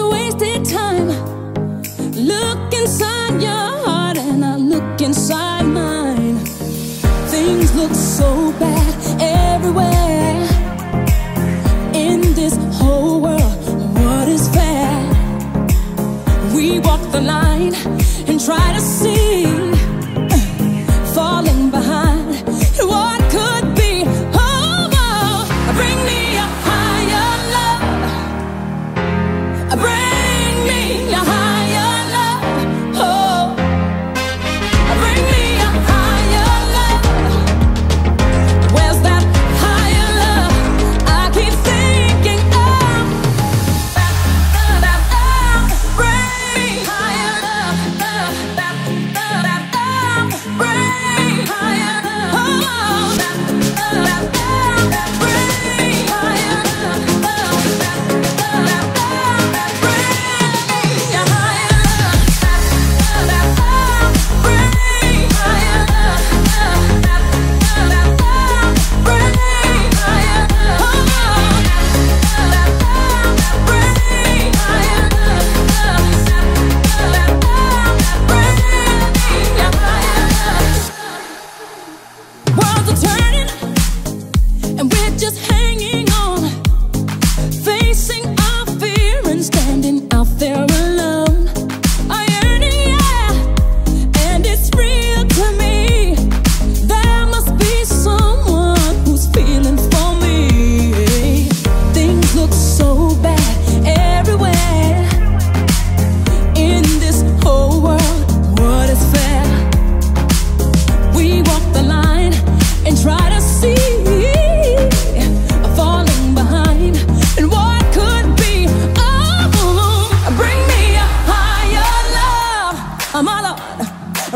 wasted time. Look inside your heart and I look inside mine. Things look so bad everywhere. In this whole world, what is fair? We walk the line and try to see,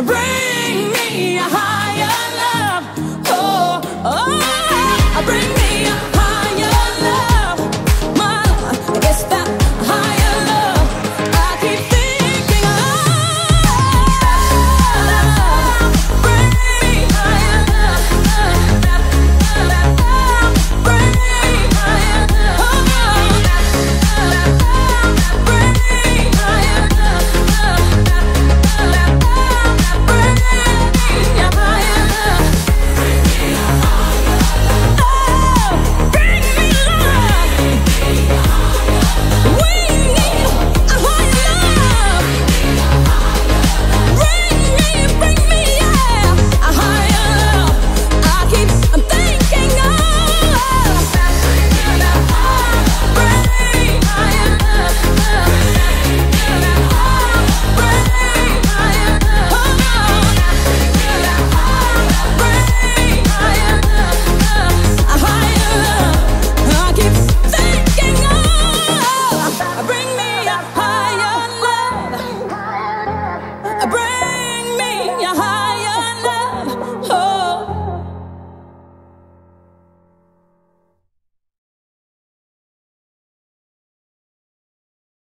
rain.